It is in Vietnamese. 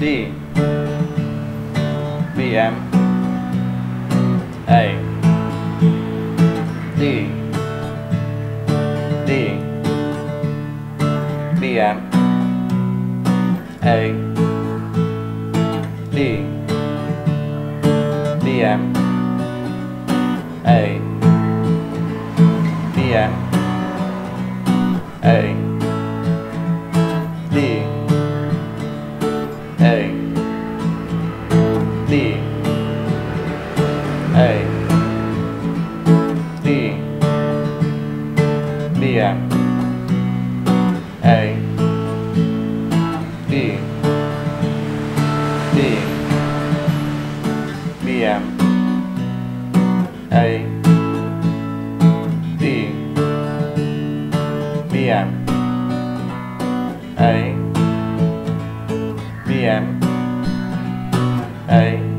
D. B M A. D. D. B M A. D. B M A. D M A. B M A. D D B M. A. D B M. A. B M. A